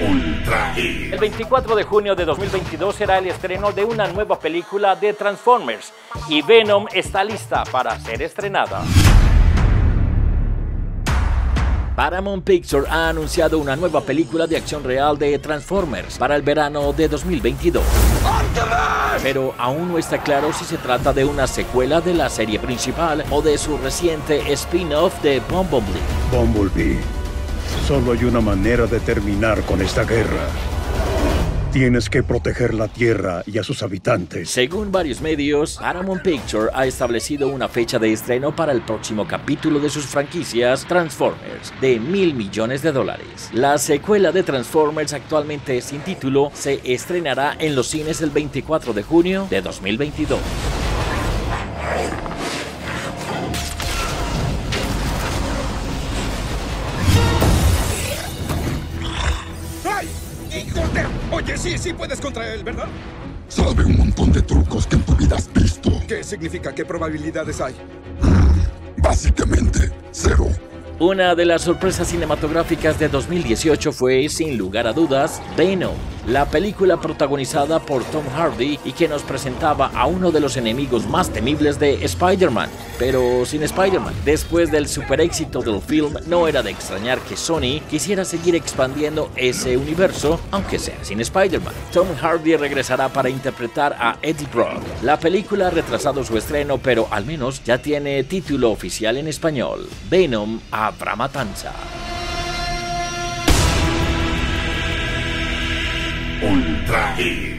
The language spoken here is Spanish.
Ultra Hit. El 24 de junio de 2022 será el estreno de una nueva película de Transformers y Venom está lista para ser estrenada. Paramount Pictures ha anunciado una nueva película de acción real de Transformers para el verano de 2022. Pero aún no está claro si se trata de una secuela de la serie principal o de su reciente spin-off de Bumblebee. Bumblebee, solo hay una manera de terminar con esta guerra. Tienes que proteger la Tierra y a sus habitantes. Según varios medios, Paramount Picture ha establecido una fecha de estreno para el próximo capítulo de sus franquicias Transformers de mil millones de dólares. La secuela de Transformers actualmente sin título se estrenará en los cines el 24 de junio de 2022. ¡Ay! ¡Hijo de... Oye, sí, sí puedes contra él, ¿verdad? Sabe un montón de trucos que en tu vida has visto. ¿Qué significa? ¿Qué probabilidades hay? Básicamente, cero. Una de las sorpresas cinematográficas de 2018 fue, sin lugar a dudas, Venom, la película protagonizada por Tom Hardy y que nos presentaba a uno de los enemigos más temibles de Spider-Man, pero sin Spider-Man. Después del super éxito del film, no era de extrañar que Sony quisiera seguir expandiendo ese universo, aunque sea sin Spider-Man. Tom Hardy regresará para interpretar a Eddie Brock. La película ha retrasado su estreno, pero al menos ya tiene título oficial en español: Venom a Matanza. Ultra.